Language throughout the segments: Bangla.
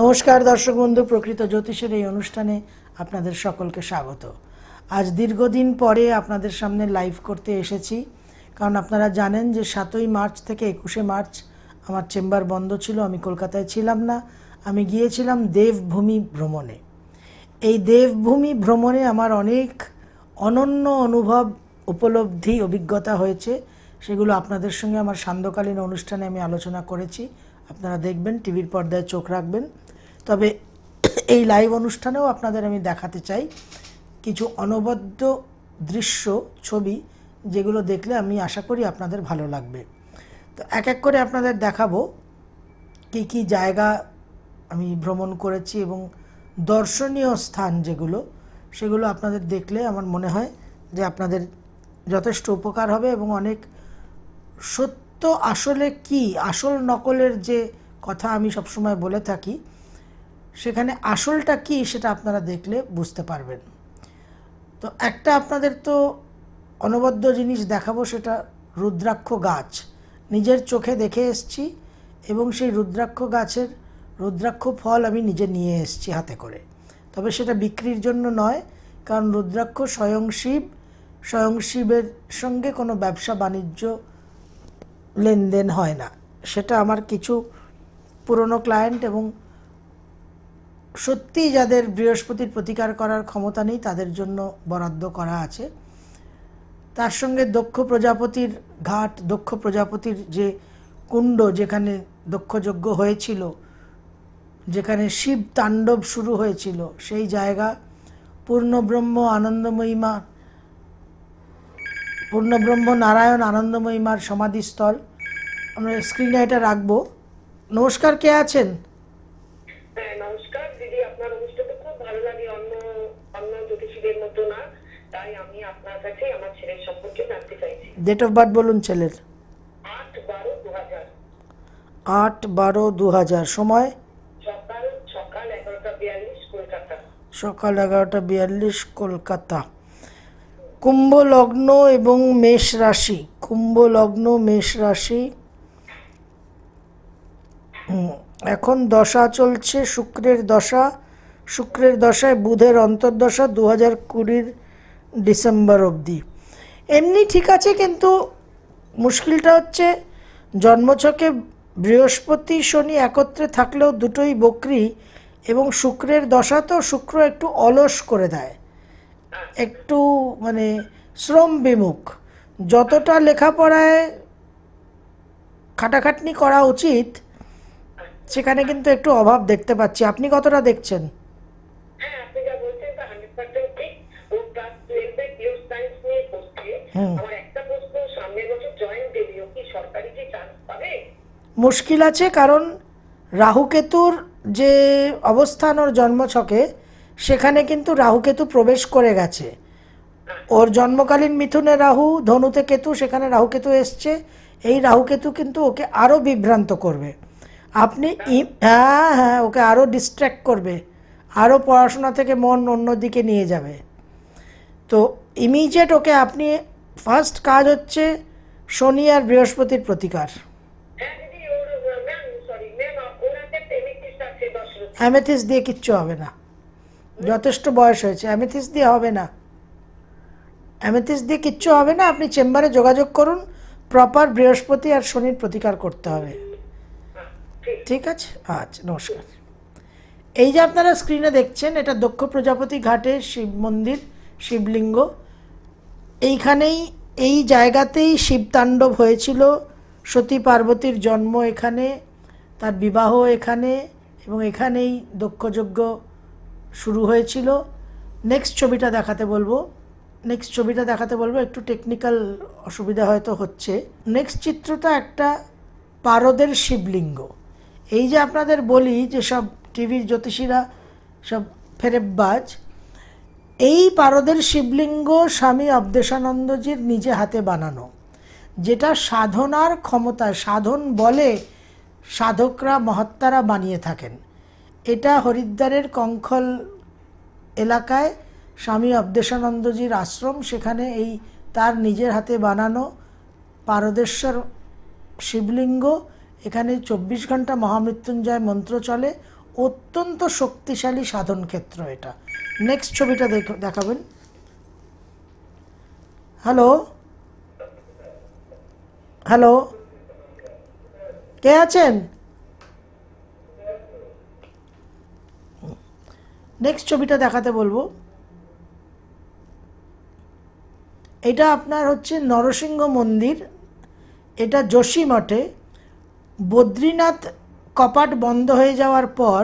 নমস্কার দর্শক বন্ধু, প্রকৃত জ্যোতিষের এই অনুষ্ঠানে আপনাদের সকলকে স্বাগত। আজ দীর্ঘদিন পরে আপনাদের সামনে লাইভ করতে এসেছি, কারণ আপনারা জানেন যে সাতই মার্চ থেকে একুশে মার্চ আমার চেম্বার বন্ধ ছিল, আমি কলকাতায় ছিলাম না, আমি গিয়েছিলাম দেবভূমি ভ্রমণে। এই দেবভূমি ভ্রমণে আমার অনেক অনন্য অনুভব, উপলব্ধি, অভিজ্ঞতা হয়েছে, সেগুলো আপনাদের সঙ্গে আমার সান্ধ্যকালীন অনুষ্ঠানে আমি আলোচনা করেছি। আপনারা দেখবেন, টিভির পর্দায় চোখ রাখবেন। তবে এই লাইভ অনুষ্ঠানেও আপনাদের আমি দেখাতে চাই কিছু অনবদ্য দৃশ্য, ছবি, যেগুলো দেখলে আমি আশা করি আপনাদের ভালো লাগবে। তো এক এক করে আপনাদের দেখাবো কী কী জায়গা আমি ভ্রমণ করেছি এবং দর্শনীয় স্থান যেগুলো, সেগুলো আপনাদের দেখলে আমার মনে হয় যে আপনাদের যথেষ্ট উপকার হবে এবং অনেক সত্য আসলে কি? আসল নকলের যে কথা আমি সবসময় বলে থাকি, সেখানে আসলটা কি সেটা আপনারা দেখলে বুঝতে পারবেন। তো একটা আপনাদের তো অনবদ্য জিনিস দেখাবো, সেটা রুদ্রাক্ষ গাছ। নিজের চোখে দেখে এসছি এবং সেই রুদ্রাক্ষ গাছের রুদ্রাক্ষ ফল আমি নিজে নিয়ে এসছি হাতে করে। তবে সেটা বিক্রির জন্য নয়, কারণ রুদ্রাক্ষ স্বয়ং শিব। স্বয়ং শিবের সঙ্গে কোনো ব্যবসা বাণিজ্য লেনদেন হয় না। সেটা আমার কিছু পুরনো ক্লায়েন্ট এবং সত্যি যাদের বৃহস্পতির প্রতিকার করার ক্ষমতা নেই, তাদের জন্য বরাদ্দ করা আছে। তার সঙ্গে দক্ষ প্রজাপতির ঘাট, দক্ষ প্রজাপতির যে কুণ্ড যেখানে দক্ষযজ্ঞ হয়েছিল, যেখানে শিব তাণ্ডব শুরু হয়েছিল, সেই জায়গা পূর্ণব্রহ্ম আনন্দময়ীমা পূর্ণব্রহ্ম নারায়ণ আনন্দময়ীমার সমাধিস্থল। আমরা স্ক্রিনে এটা রাখব। নমস্কার কে আছেন? নমস্কার দিদি আপনার অনুষ্ঠানটা খুব ভালো লাগে অন্য অন্য জ্যোতিষীদের মতো না। তাই আমি আপনার কাছে আমার ছেলের সম্পর্কে জানতে চাইছি। ডেট অফ বার্থ বলুন ছেলের। আট বারো দু হাজার আট বারো দু হাজার সময়? সকাল সকাল এগারোটা বিয়াল্লিশ কলকাতা। সকাল এগারোটা বিয়াল্লিশ কলকাতা। কুম্ভ লগ্ন এবং মেষ রাশি। কুম্ভ লগ্ন মেষ রাশি। এখন দশা চলছে, শুক্রের দশা। শুক্রের দশায় বুধের অন্তর্দশা দু হাজার কুড়ির ডিসেম্বর অবধি। এমনি ঠিক আছে কিন্তু মুশকিলটা হচ্ছে জন্মছকে বৃহস্পতি শনি একত্রে থাকলেও দুটোই বকরি এবং শুক্রের দশা তো শুক্র একটু অলস করে দেয়। একটু মানে শ্রম বিমুখ। যতটা লেখাপড়ায় খাটাখাটনি করা উচিত সেখানে কিন্তু একটু অভাব দেখতে পাচ্ছি। আপনি কতটা দেখছেন? হ্যাঁ মুশকিল আছে কারণ রাহুকেতুর যে অবস্থান ওর জন্মছকে সেখানে কিন্তু রাহুকেতু প্রবেশ করে গেছে। ওর জন্মকালীন মিথুনে রাহু ধনুতে কেতু সেখানে রাহুকেতু এসছে। এই রাহুকেতু কিন্তু ওকে আরও বিভ্রান্ত করবে। আপনি হ্যাঁ হ্যাঁ ওকে আরও ডিস্ট্র্যাক্ট করবে। আরও পড়াশোনা থেকে মন অন্যদিকে নিয়ে যাবে। তো ইমিডিয়েট ওকে আপনি ফার্স্ট কাজ হচ্ছে শনি আর বৃহস্পতির প্রতিকার। অ্যামেথিস দিয়ে কিচ্ছু হবে না। যথেষ্ট বয়স হয়েছে। অ্যামেথিস দিয়ে হবে না। অ্যামেথিস দিয়ে কিচ্ছু হবে না। আপনি চেম্বারে যোগাযোগ করুন। প্রপার বৃহস্পতি আর শনির প্রতিকার করতে হবে। ঠিক আছে? আচ্ছা নমস্কার। এই যে আপনারা স্ক্রিনে দেখছেন, এটা দক্ষ প্রজাপতি ঘাটে শিব মন্দির, শিবলিঙ্গ। এইখানেই, এই জায়গাতেই শিবতাণ্ডব হয়েছিল। সতী পার্বতীর জন্ম এখানে, তার বিবাহ এখানে, এবং এখানেই দক্ষযজ্ঞ শুরু হয়েছিল। নেক্সট ছবিটা দেখাতে বলব। নেক্সট ছবিটা দেখাতে বলব, একটু টেকনিক্যাল অসুবিধা হয়তো হচ্ছে। নেক্সট চিত্রটা একটা পারদের শিবলিঙ্গ। এই যে আপনাদের বলি যে সব টিভির জ্যোতিষীরা সব ফেরেববাজ, এই পারদের শিবলিঙ্গ স্বামী অবদেশানন্দজির নিজে হাতে বানানো, যেটা সাধনার ক্ষমতা, সাধন বলে সাধকরা মহাত্মারা বানিয়ে থাকেন। এটা হরিদ্বারের কঙ্খল এলাকায় স্বামী অবদেশানন্দজির আশ্রম, সেখানে এই তার নিজের হাতে বানানো পারদেশ্বর শিবলিঙ্গ এখানে চব্বিশ ঘণ্টা মহামৃত্যুঞ্জয় মন্ত্র চলে। অত্যন্ত শক্তিশালী সাধন ক্ষেত্র এটা। নেক্সট ছবিটা দেখ- দেখাবেন। হ্যালো হ্যালো কে আছেন? নেক্সট ছবিটা দেখাতে বলব। এটা আপনার হচ্ছে নরসিংহ মন্দির। এটা যোশী মঠে। বদ্রীনাথ কপাট বন্ধ হয়ে যাওয়ার পর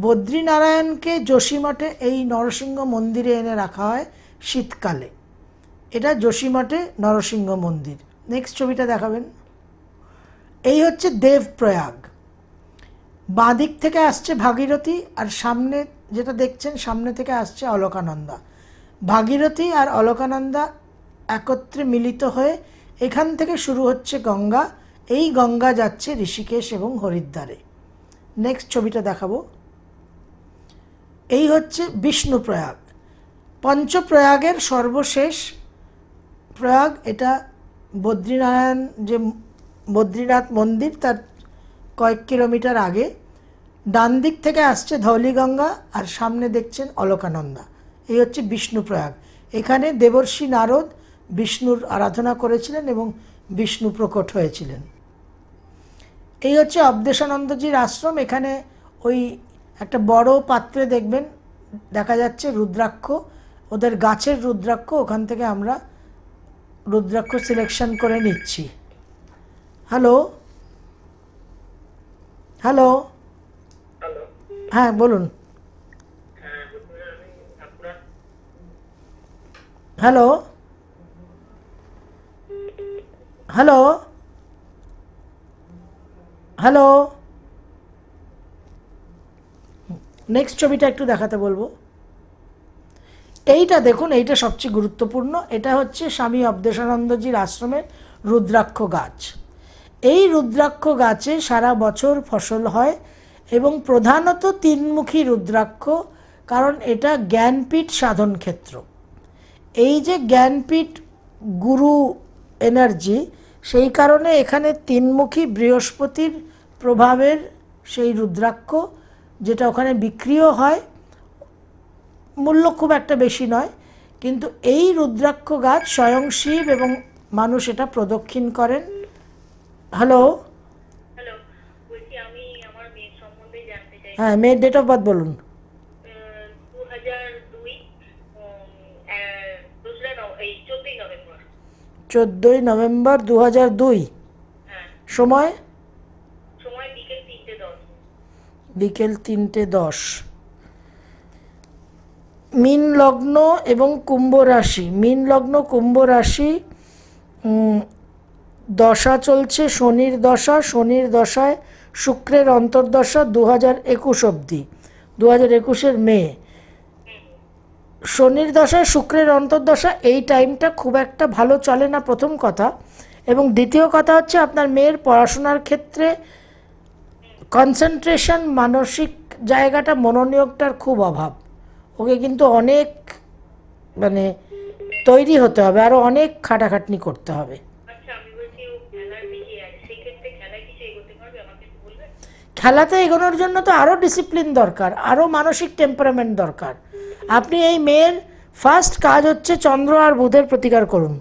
বদ্রীনারায়ণকে যোশীমঠে এই নরসিংহ মন্দিরে এনে রাখা হয় শীতকালে। এটা যোশীমঠে নরসিংহ মন্দির। নেক্সট ছবিটা দেখাবেন। এই হচ্ছে দেবপ্রয়াগ। বাঁদিক থেকে আসছে ভাগীরথী আর সামনে যেটা দেখছেন, সামনে থেকে আসছে অলকানন্দা। ভাগীরথী আর অলকানন্দা একত্রে মিলিত হয়ে এখান থেকে শুরু হচ্ছে গঙ্গা। এই গঙ্গা যাচ্ছে ঋষিকেশ এবং হরিদ্বারে। নেক্সট ছবিটা দেখাবো। এই হচ্ছে বিষ্ণুপ্রয়াগ। পঞ্চপ্রয়াগের সর্বশেষ প্রয়াগ, এটা বদ্রীনারায়ণ যে বদ্রীনাথ মন্দির, তার কয়েক কিলোমিটার আগে ডান দিক থেকে আসছে ধৌলিগঙ্গা আর সামনে দেখছেন অলকানন্দা। এই হচ্ছে বিষ্ণুপ্রয়াগ। এখানে দেবর্ষী নারদ বিষ্ণুর আরাধনা করেছিলেন এবং বিষ্ণু প্রকট হয়েছিলেন। এই হচ্ছে অবদেশানন্দজির আশ্রম। এখানে ওই একটা বড় পাত্রে দেখবেন দেখা যাচ্ছে রুদ্রাক্ষ। ওদের গাছের রুদ্রাক্ষ ওখান থেকে আমরা রুদ্রাক্ষ সিলেকশন করে নিচ্ছি। হ্যালো হ্যালো হ্যাঁ বলুন। হ্যাঁ হ্যালো হ্যালো হ্যালো নেক্সট ছবিটা একটু দেখাতে বলব। এইটা দেখুন, এইটা সবচেয়ে গুরুত্বপূর্ণ। এটা হচ্ছে স্বামী অবদেশানন্দজির আশ্রমের রুদ্রাক্ষ গাছ। এই রুদ্রাক্ষ গাছে সারা বছর ফসল হয় এবং প্রধানত তিনমুখী রুদ্রাক্ষ, কারণ এটা জ্ঞানপীঠ সাধন ক্ষেত্র এই যে জ্ঞানপীঠ গুরু এনার্জি সেই কারণে এখানে তিনমুখী বৃহস্পতির প্রভাবের সেই রুদ্রাক্ষ যেটা ওখানে বিক্রিও হয় মূল্য খুব একটা বেশি নয়। কিন্তু এই রুদ্রাক্ষ গাছ স্বয়ং শিব এবং মানুষ এটা প্রদক্ষিণ করেন। হ্যালো হ্যাঁ মেয়ের ডেট অফ বার্থ বলুন দু হাজার দুই দোসরা নভ- এই চোদ্দই নভেম্বর চোদ্দোই নভেম্বর দু হাজার দুই। সময়? বিকেল তিনটে দশ। মিন লগ্ন এবং কুম্ভ রাশি। মিন লগ্ন কুম্ভ রাশি দশা চলছে শনির দশা। শনির দশায় শুক্রের অন্তর্দশা দু হাজার একুশ অবধি। দু হাজার একুশের মে। শনির দশায় শুক্রের অন্তর্দশা এই টাইমটা খুব একটা ভালো চলে না প্রথম কথা। এবং দ্বিতীয় কথা হচ্ছে আপনার মেয়ের পড়াশোনার ক্ষেত্রে কনসেন্ট্রেশন মানসিক জায়গাটা মনোনিয়োগটার খুব অভাব। ওকে কিন্তু অনেক মানে তৈরি হতে হবে আরও অনেক খাটাখাটনি করতে হবে। আচ্ছা খেলাতে এগোনোর জন্য তো আরও ডিসিপ্লিন দরকার আরও মানসিক টেম্পারামেন্ট দরকার। আপনি এই মেয়ের ফার্স্ট কাজ হচ্ছে চন্দ্র আর বুধের প্রতিকার করুন।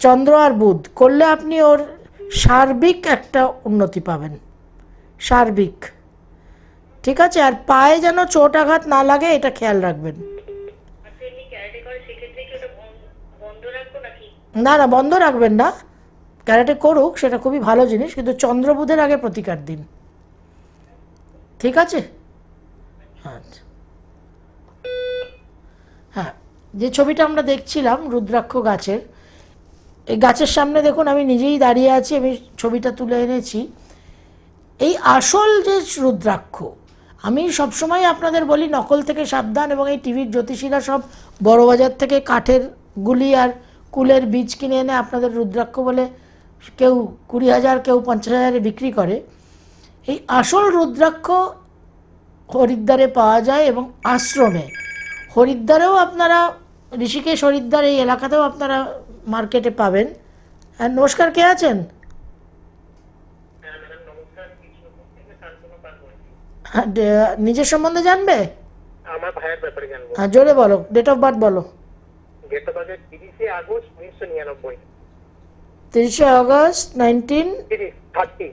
চন্দ্র আর বুধ, করলে আপনি ওর সার্বিক একটা উন্নতি পাবেন। সার্বিক। ঠিক আছে? আর পায়ে যেন চোট আঘাত না লাগে, এটা খেয়াল রাখবেন। না না, বন্ধ রাখবেন না। ক্যারাটে করুক, সেটা খুবই ভালো জিনিস, কিন্তু চন্দ্রবুধের আগে প্রতিকার দিন। ঠিক আছে আচ্ছা হ্যাঁ যে ছবিটা আমরা দেখছিলাম রুদ্রাক্ষ গাছের, এই গাছের সামনে দেখুন আমি নিজেই দাঁড়িয়ে আছি, আমি ছবিটা তুলে এনেছি। এই আসল যে রুদ্রাক্ষ, আমি সবসময় আপনাদের বলি নকল থেকে সাবধান এবং এই টিভির জ্যোতিষীরা সব বড় বাজার থেকে কাঠের গুলি আর কুলের বীজ কিনে এনে আপনাদের রুদ্রাক্ষ বলে কেউ কুড়ি হাজার, কেউ পঞ্চাশ হাজারে বিক্রি করে। এই আসল রুদ্রাক্ষ হরিদ্বারে পাওয়া যায় এবং আশ্রমে। হরিদ্বারেও আপনারা ঋষিকেশ হরিদ্বার এই এলাকাতেও আপনারা মার্কেটে পাবেন। আর নমস্কার কে আছেন? হ্যাঁ হ্যাঁ, নিজের সম্বন্ধে জানবে? আমার ভাইয়ের ব্যাপারে জানব। হ্যাঁ জোরে বলো ডেট অফ বার্থ বলো। ডেট অফ বার্থ তিরিশে আগস্ট নাইনটিন থার্টি।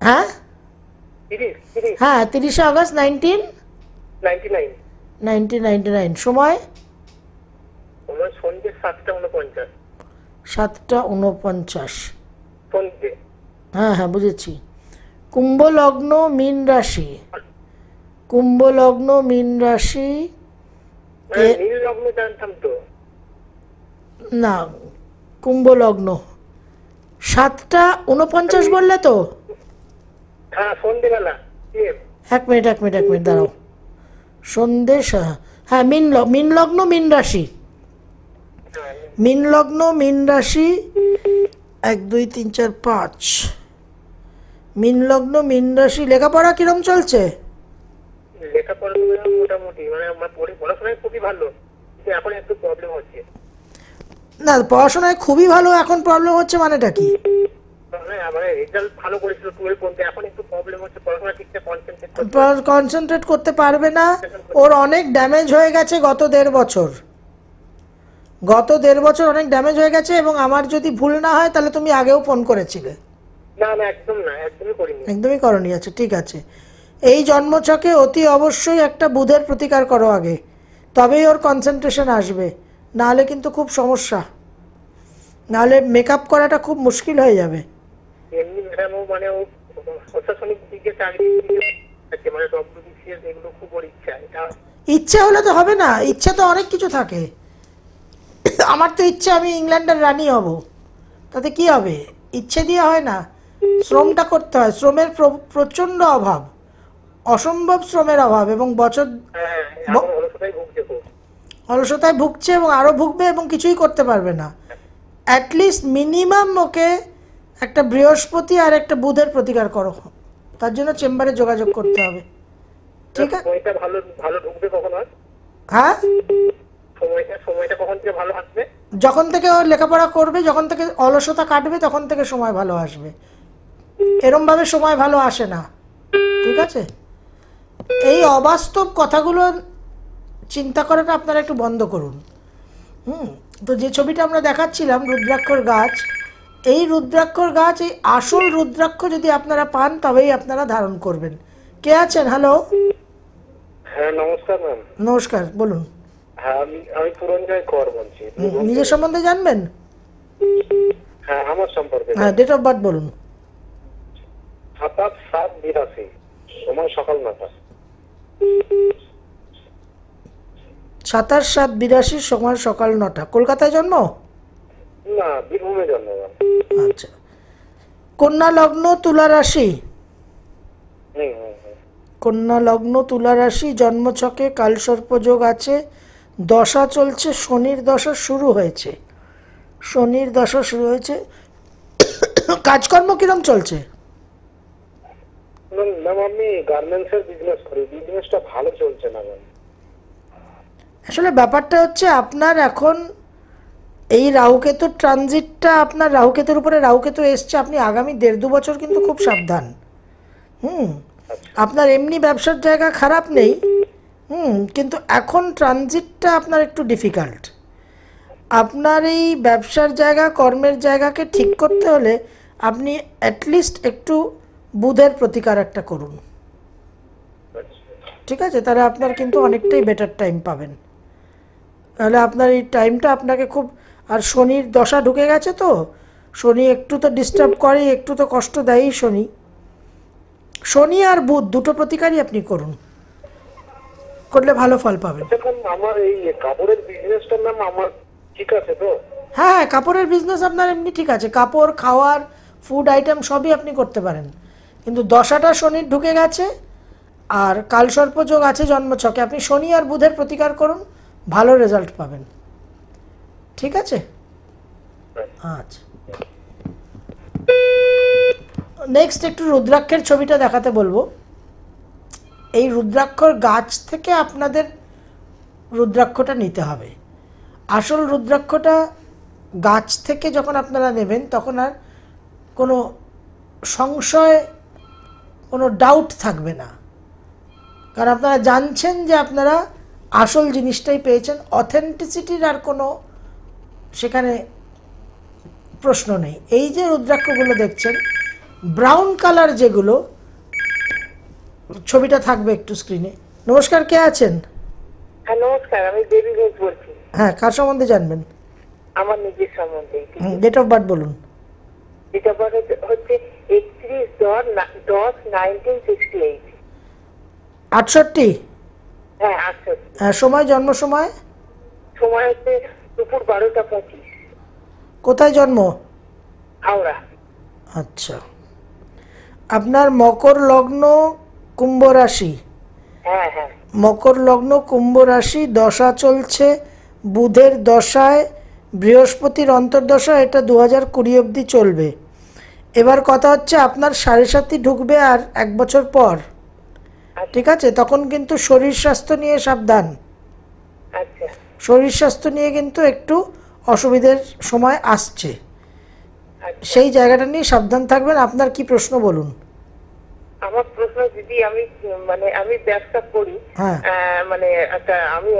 হ্যাঁ? তিরিশ তিরিশ। হ্যাঁ তিরিশে August nineteen ninety nine. Nineteen ninety nine. সময়? সাতটা উনপঞ্চাশ সাতটা উনপঞ্চাশ হ্যাঁ হ্যাঁ বুঝেছি। কুম্ভ লগ্ন মীন রাশি। কুম্ভ লগ্ন মীন রাশি মানে না কুম্ভ লগ্ন সাতটা উনপঞ্চাশ বললে তো? হ্যাঁ এক মিনিট এক মিনিট এক মিনিট দাঁড়াও। সন্দেশ হ্যাঁ মিন মিন লগ্ন মিন রাশি। মিন লগ্ন মিন রাশি এক দুই তিন চার পাঁচ। মিন লগ্ন মিন রাশি লেখাপড়া কিরম চলছে? লেখাপড়া মোটামুটি মানে আমার পড়াশোনায় খুবই ভালো কিন্তু এখন একটু প্রবলেম হচ্ছে। না পড়াশোনায় খুবই ভালো এখন প্রবলেম হচ্ছে মানেটা কি? মানে আমার রেজাল্ট ভালো করেছিল এখন একটু প্রবলেম হচ্ছে পড়াশোনা ঠিকঠাক কনসেন্ট্রেট করতে কনসেন্ট্রেট করতে পারবে না। ওর অনেক ড্যামেজ হয়ে গেছে গত দেড় বছর। গত দেড় বছর অনেক ড্যামেজ হয়ে গেছে এবং আমার যদি ভুল না হয় তাহলে তুমি আগেও ফোন করেছিলে। না না একদম না একদমই করিনি। একদমই করনি আছে ঠিক আছে। এই জন্মছকে অতি অবশ্যই একটা বুধের প্রতিকার করো আগে। তবেই ওর কনসেন্ট্রেশন আসবে। নাহলে কিন্তু খুব সমস্যা। নাহলে মেকআপ করাটা খুব মুশকিল হয়ে যাবে। এমনি ম্যাডামও মানে ও প্রশাসনিক দিকে চাকরি আছে মানে ডব্লিউবিসিএস এগুলো খুব ওর ইচ্ছা এটা ইচ্ছে হলে তো হবে না ইচ্ছে তো অনেক কিছু থাকে। আমার তো ইচ্ছে আমি ইংল্যান্ডের রানী হব। তাতে কি হবে? ইচ্ছে দিয়ে হয় না। শ্রমটা করতে হয়। শ্রমের প্র- প্রচণ্ড অভাব। অসম্ভব শ্রমের অভাব এবং বছর হ্যাঁ অলসতায় ভুগছে এবং আরও ভুগবে এবং কিছুই করতে পারবে না। অ্যাটলিস্ট মিনিমাম ওকে একটা বৃহস্পতি আর একটা বুধের প্রতিকার করো। তার জন্য চেম্বারে যোগাযোগ করতে হবে। ঠিক আছে ভালো ভালো ঢুকবে কখন হ্যাঁ? সময়টা সময়টা কখন থেকে ভালো আসবে? যখন থেকে লেখাপড়া করবে যখন থেকে অলসতা কাটবে তখন থেকে সময় ভালো আসবে। এরমভাবে সময় ভালো আসে না। ঠিক আছে? এই অবাস্তব কথাগুলো চিন্তা করাটা আপনারা একটু বন্ধ করুন। হুম? তো যে ছবিটা আমরা দেখাচ্ছিলাম রুদ্রাক্ষর গাছ এই রুদ্রাক্ষর গাছ এই আসল রুদ্রাক্ষ যদি আপনারা পান তবেই আপনারা ধারণ করবেন। কে আছেন? হ্যালো হ্যাঁ নমস্কার ম্যাম। নমস্কার বলুন। হ্যাঁ আমি আমি পুরঞ্জয় কর বলছি। হুম, নিজের সম্বন্ধে জানবেন? হ্যাঁ আমার সম্পর্কে হ্যাঁ ডেট অফ বার্থ বলুন। সাতাশ সাত বিরাশি সময় সকাল নটা সাতাশ সাত বিরাশি সময় সকাল নটা কলকাতায় জন্ম? না বীরভূমে জন্মগ্রহণ। আচ্ছা। কন্যা লগ্ন তুলা রাশি? কন্যা লগ্ন তুলা রাশি জন্মছকে কালসর্পযোগ আছে। দশা চলছে শনির দশা শুরু হয়েছে। শনির দশা শুরু হয়েছে। কাজকর্ম কিরম চলছে? ম্যাম ম্যাম আমি গার্মেন্টস বিজনেস করি। বিজনেসটা ভালো চলছে না ম্যাম। আসলে ব্যাপারটা হচ্ছে আপনার এখন এই রাহুকেতু ট্রানজিটটা আপনার রাহুকেতুর উপরে রাহুকেতু এসছে আপনি আগামী দেড় দু বছর কিন্তু খুব সাবধান। হুম? আপনার এমনি ব্যবসার জায়গা খারাপ নেই। হুম, কিন্তু এখন ট্রানজিটটা আপনার একটু ডিফিকাল্ট আপনার এই ব্যবসার জায়গা, কর্মের জায়গাকে ঠিক করতে হলে আপনি অ্যাটলিস্ট একটু বুধের প্রতিকার একটা করুন। ঠিক আছে? তাহলে আপনার কিন্তু অনেকটাই বেটার টাইম পাবেন। তাহলে আপনার এই টাইমটা আপনাকে খুব, আর শনির দশা ঢুকে গেছে তো, শনি একটু তো ডিস্টার্ব করে একটু তো কষ্ট দেয়ই শনি। শনি আর বুধ, দুটো প্রতিকারই আপনি করুন। করলে ভালো ফল পাবেন। এখন আমার এই কাপড়ের বিজনেসটার নাম আমার ঠিক আছে তো? হ্যাঁ হ্যাঁ কাপড়ের বিজনেস আপনার এমনি ঠিক আছে। কাপড় খাওয়ার ফুড আইটেম সবই আপনি করতে পারেন। কিন্তু দশাটা শনির ঢুকে গেছে আর কালসর্পযোগ আছে জন্মছকে। আপনি শনি আর বুধের প্রতিকার করুন ভালো রেজাল্ট পাবেন। ঠিক আছে? আচ্ছা। নেক্সট একটু রুদ্রাক্ষের ছবিটা দেখাতে বলব। এই রুদ্রাক্ষর গাছ থেকে আপনাদের রুদ্রাক্ষটা নিতে হবে। আসল রুদ্রাক্ষটা গাছ থেকে যখন আপনারা নেবেন, তখন আর কোনো সংশয়, কোনো ডাউট থাকবে না। কারণ আপনারা জানছেন যে আপনারা আসল জিনিসটাই পেয়েছেন। অথেন্টিসিটির আর কোনো সেখানে প্রশ্ন নেই। এই যে রুদ্রাক্ষগুলো দেখছেন ব্রাউন কালার যেগুলো ছবিটা থাকবে একটু স্ক্রিনে নমস্কার কে আছেন? হ্যাঁ নমস্কার আমি দেবী ঘোষ বলছি। হ্যাঁ কার সম্বন্ধে জানবেন? আমার নিজের সম্বন্ধে ডেট অফ বার্থ বলুন। যেটা বলে হচ্ছে একত্রিশ দশ দশ নাইনটিন সিক্সটি এইট আটষট্টি? হ্যাঁ আটশো হ্যাঁ, সময় জন্ম সময়? সময় হচ্ছে দুপুর বারোটা পঁচিশ। কোথায় জন্ম? হাওড়া। আচ্ছা। আপনার মকর লগ্ন কুম্ভ রাশি। হ্যাঁ হ্যাঁ। মকর লগ্ন কুম্ভ রাশি দশা চলছে। বুধের দশায় বৃহস্পতির অন্তর্দশা এটা দু হাজার কুড়ি অবধি চলবে। এবার কথা হচ্ছে আপনার সাড়ে সাতই ঢুকবে আর এক বছর পর। ঠিক আছে? তখন কিন্তু শরীর স্বাস্থ্য নিয়ে সাবধান। আচ্ছা। শরীর স্বাস্থ্য নিয়ে কিন্তু একটু অসুবিধের সময় আসছে। আচ্ছা। সেই জায়গাটা নিয়ে সাবধান থাকবেন। আপনার কি প্রশ্ন বলুন? আমার প্রশ্ন দিদি আমি মানে আমি ব্যবসা করি হ্যাঁ। মানে একটা আমি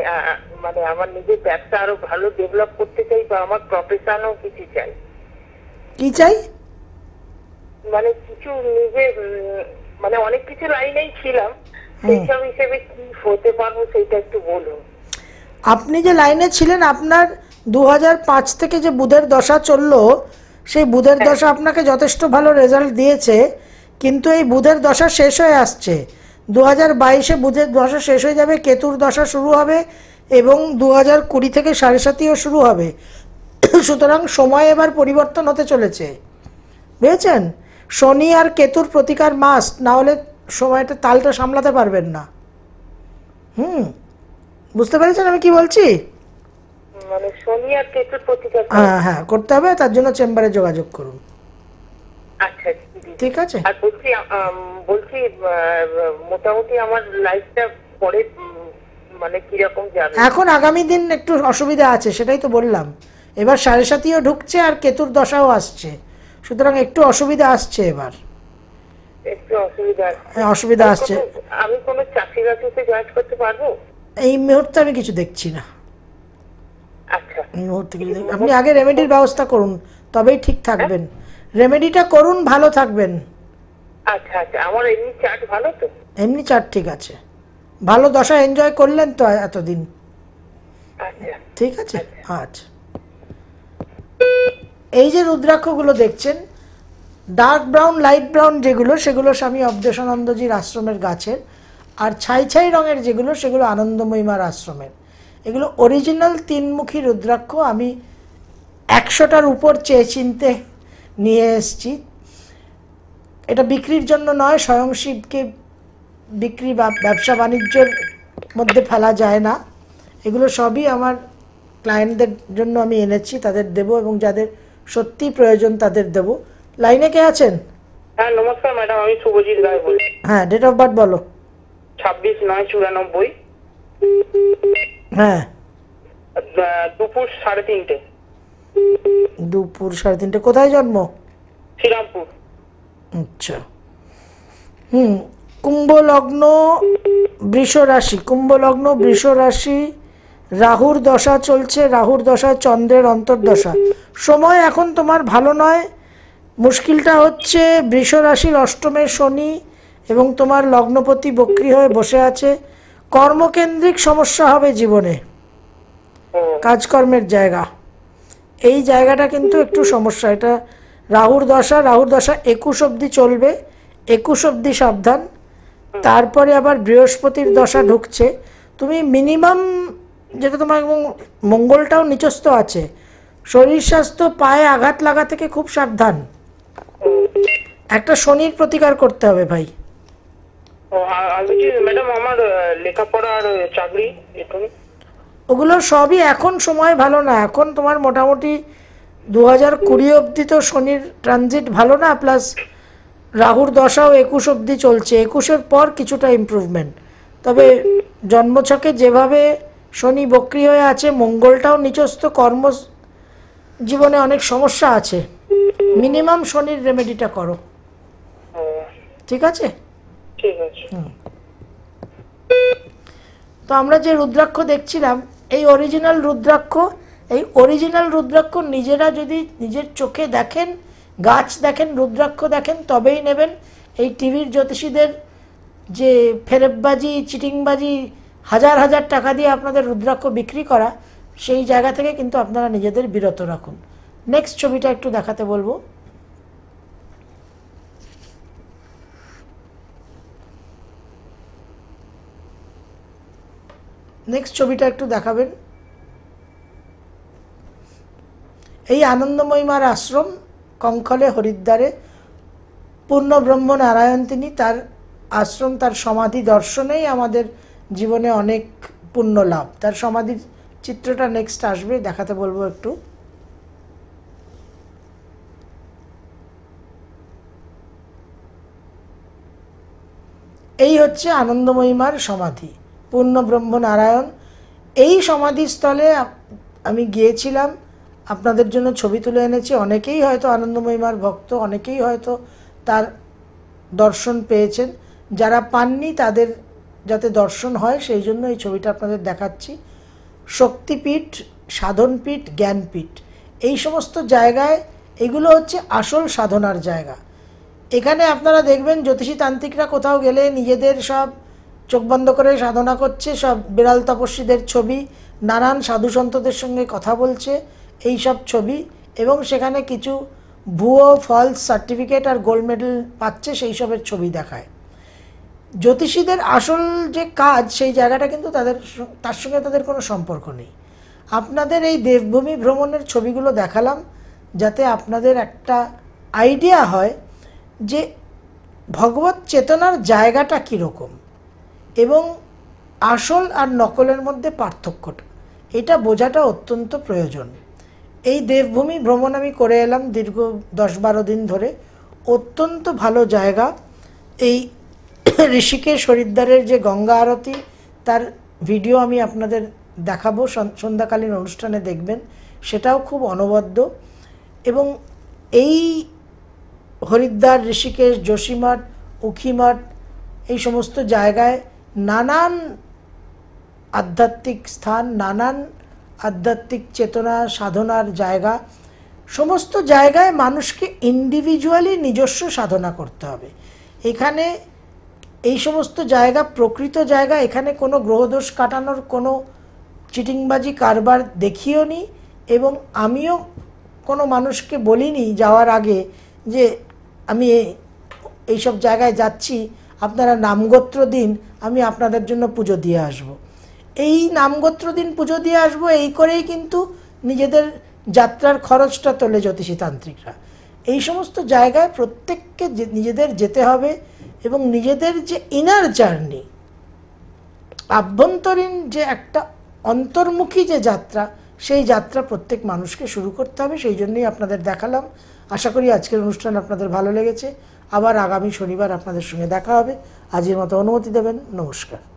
মানে আমার নিজের ব্যবসা আরও ভালো ডেভেলপ করতে চাই বা আমার প্রফেশনও কিছু চাই। কি চাই? মানে কিছু নিজে মানে অনেক কিছু লাইনেই ছিলাম সেইসব হিসেবে কি হতে পারব সেটা একটু বলুন। আপনি যে লাইনে ছিলেন আপনার দু পাঁচ থেকে যে বুধের দশা চলল সেই বুধের দশা আপনাকে যথেষ্ট ভালো রেজাল্ট দিয়েছে। কিন্তু এই বুধের দশা শেষ হয়ে আসছে। দু হাজার বাইশে বুধের দশা শেষ হয়ে যাবে কেতুর দশা শুরু হবে এবং দু হাজার কুড়ি থেকে সাড়ে সাতিও শুরু হবে। সুতরাং সময় এবার পরিবর্তন হতে চলেছে। বুঝেছেন? শনি আর কেতুর প্রতিকার মাস না হলে সময়টা তালটা সামলাতে পারবেন না। হুম বুঝতে পেরেছেন আমি কি বলছি? মানে কেতুর হ্যাঁ হ্যাঁ করতে হবে তার জন্য চেম্বারে যোগাযোগ করুন। আচ্ছা দিদি ঠিক আছে। আর বলছি বলছি মোটামুটি আমার লাইফটা পরে মানে কীরকম যাবে? এখন আগামী দিন একটু অসুবিধা আছে সেটাই তো বললাম। এবার সাড়ে সাতিও ঢুকছে আর কেতুর দশাও আসছে। সুতরাং একটু অসুবিধা আসছে এবার। একটু অসুবিধা হ্যাঁ, অসুবিধা আসছে। আমি কোনো চাকরি বাকরিতে জয়েন করতে পারব? এই মুহূর্তে আমি কিছু দেখছি না। আচ্ছা। এই মুহূর্তে আপনি আগে রেমেডির ব্যবস্থা করুন তবেই ঠিক থাকবেন। রেমেডিটা করুন ভালো থাকবেন। আচ্ছা আচ্ছা আমার এমনি চার্ট ভালো তো? এমনি চার ঠিক আছে। ভালো দশা এনজয় করলেন তো এতদিন। আচ্ছা। ঠিক আছে? আচ্ছা। এই যে রুদ্রাক্ষগুলো দেখছেন ডার্ক ব্রাউন লাইট ব্রাউন যেগুলো সেগুলো স্বামী অবদেশানন্দজির আশ্রমের গাছের আর ছাই ছাই রঙের যেগুলো সেগুলো আনন্দময়ীমার আশ্রমের। এগুলো অরিজিনাল তিনমুখী রুদ্রাক্ষ আমি একশোটার উপর চেয়ে চিনতে নিয়ে এসেছি। এটা বিক্রির জন্য নয় স্বয়ং শিবকে বিক্রি বা ব্যবসা বাণিজ্যের মধ্যে ফেলা যায় না। এগুলো সবই আমার ক্লায়েন্টদের জন্য আমি এনেছি তাদের দেব এবং যাদের সত্যি প্রয়োজন তাদের দেব। লাইনে কে আছেন? হ্যাঁ নমস্কার ম্যাডাম আমি শুভজিৎ রায় বলছি। হ্যাঁ ডেট অফ বার্থ বলো। ছাব্বিশ নয় চুরানব্বই। হ্যাঁ। দুপুর সাড়ে তিনটে। দুপুর সাড়ে তিনটে কোথায় জন্ম? শ্রীরামপুর। আচ্ছা। হুম কুম্ভ লগ্ন বৃষ রাশি কুম্ভ লগ্ন বৃষ রাশি রাহুর দশা চলছে রাহুর দশা চন্দ্রের অন্তর্দশা। সময় এখন তোমার ভালো নয়। মুশকিলটা হচ্ছে বৃষ রাশির অষ্টমে শনি এবং তোমার লগ্নপতি বক্রি হয়ে বসে আছে। কর্মকেন্দ্রিক সমস্যা হবে জীবনে। কাজকর্মের জায়গা। এই জায়গাটা কিন্তু একটু সমস্যা। এটা রাহুর দশা রাহুর দশা একুশ অবধি চলবে, একুশ অবধি সাবধান। তারপরে আবার বৃহস্পতির দশা ঢুকছে। তুমি মিনিমাম যেটা তোমার মঙ্গলটাও নিচস্থ আছে। শরীর স্বাস্থ্য পায়ে আঘাত লাগা থেকে খুব সাবধান। একটা শনির প্রতিকার করতে হবে ভাই। আর ম্যাডাম, আমার লেখাপড়া আর চাকরি ওগুলো সবই এখন সময় ভালো না। এখন তোমার মোটামুটি দু হাজার কুড়ি অবধি তো শনির ট্রানজিট ভালো না প্লাস রাহুর দশাও একুশ অবধি চলছে। একুশের পর কিছুটা ইমপ্রুভমেন্ট তবে জন্মছকে যেভাবে শনি বক্রি হয়ে আছে মঙ্গলটাও নিচস্থ কর্ম জীবনে অনেক সমস্যা আছে। মিনিমাম শনির রেমেডিটা করো। ঠিক আছে? ঠিক আছে। তো আমরা যে রুদ্রাক্ষ দেখছিলাম, এই অরিজিনাল রুদ্রাক্ষ, এই অরিজিনাল রুদ্রাক্ষ নিজেরা যদি নিজের চোখে দেখেন, গাছ দেখেন, রুদ্রাক্ষ দেখেন, তবেই নেবেন। এই টিভির জ্যোতিষীদের যে ফেরেববাজি, চিটিংবাজি, হাজার হাজার টাকা দিয়ে আপনাদের রুদ্রাক্ষ বিক্রি করা, সেই জায়গা থেকে কিন্তু আপনারা নিজেদের বিরত রাখুন। নেক্সট ছবিটা একটু দেখাতে বলব। নেক্সট ছবিটা একটু দেখাবেন। এই আনন্দময়ীমার আশ্রম, কঙ্কলে হরিদ্বারে পূর্ণ ব্রহ্ম নারায়ণ তিনি তার আশ্রম, তার সমাধি দর্শনেই আমাদের জীবনে অনেক পুণ্য লাভ। তার সমাধির চিত্রটা নেক্সট আসবে, দেখাতে বলব একটু। এই হচ্ছে আনন্দময়ীমার সমাধি। পূর্ণ ব্রহ্ম নারায়ণ এই সমাধিস্থলে আমি গিয়েছিলাম। আপনাদের জন্য ছবি তুলে এনেছি। অনেকেই হয়তো আনন্দময়ীমার ভক্ত, অনেকেই হয়তো তার দর্শন পেয়েছেন। যারা পাননি তাদের যাতে দর্শন হয়, সেই জন্য এই ছবিটা আপনাদের দেখাচ্ছি। শক্তিপীঠ, সাধনপীঠ, জ্ঞানপীঠ। এই সমস্ত জায়গায় এগুলো হচ্ছে আসল সাধনার জায়গা। এখানে আপনারা দেখবেন জ্যোতিষী তান্ত্রিকরা কোথাও গেলে নিজেদের সব চোখ বন্ধ করে সাধনা করছে, সব বিড়াল তপস্বীদের ছবি, নানান সাধু সন্তদের সঙ্গে কথা বলছে এই সব ছবি এবং সেখানে কিছু ভুয়ো ফলস সার্টিফিকেট আর গোল্ড মেডেল পাচ্ছে সেই সবের ছবি দেখায়। জ্যোতিষীদের আসল যে কাজ, সেই জায়গাটা কিন্তু তাদের তার সঙ্গে তাদের কোনো সম্পর্ক নেই। আপনাদের এই দেবভূমি ভ্রমণের ছবিগুলো দেখালাম, যাতে আপনাদের একটা আইডিয়া হয় যে ভগবত চেতনার জায়গাটা কীরকম। এবং আসল আর নকলের মধ্যে পার্থক্যটা। এটা বোঝাটা অত্যন্ত প্রয়োজন। এই দেবভূমি ভ্রমণ আমি করে এলাম দীর্ঘ দশ বারো দিন ধরে। অত্যন্ত ভালো জায়গা। এই ঋষিকেশ হরিদ্বারের যে গঙ্গা আরতি, তার ভিডিও আমি আপনাদের দেখাবো। সন- সন্ধ্যাকালীন অনুষ্ঠানে দেখবেন। সেটাও খুব অনবদ্য। এবং এই হরিদ্বার, ঋষিকেশ, যোশীমঠ, উখিমঠ, এই সমস্ত জায়গায় নানান আধ্যাত্মিক স্থান, নানান আধ্যাত্মিক চেতনা, সাধনার জায়গা, সমস্ত জায়গায় মানুষকে ইন্ডিভিজুয়ালি নিজস্ব সাধনা করতে হবে। এখানে এই সমস্ত জায়গা, প্রকৃত জায়গা, এখানে কোনো গ্রহদোষ কাটানোর কোনো চিটিংবাজি কারবার দেখিও নি এবং আমিও কোনো মানুষকে বলিনি যাওয়ার আগে যে আমি এইসব জায়গায় যাচ্ছি আপনারা নামগোত্র দিন, আমি আপনাদের জন্য পুজো দিয়ে আসব। এই নামগোত্র দিন পুজো দিয়ে আসব, এই করেই কিন্তু নিজেদের যাত্রার খরচটা তোলে জ্যোতিষী তান্ত্রিকরা এই সমস্ত জায়গায় প্রত্যেককে নিজেদের যেতে হবে এবং নিজেদের যে ইনার জার্নি আভ্যন্তরীণ যে একটা অন্তর্মুখী যে যাত্রা, সেই যাত্রা প্রত্যেক মানুষকে শুরু করতে হবে। সেই জন্যই আপনাদের দেখালাম। আশা করি আজকের অনুষ্ঠান আপনাদের ভালো লেগেছে। আবার আগামী শনিবার আপনাদের সঙ্গে দেখা হবে। আজের মতো অনুমতি দেবেন। নমস্কার।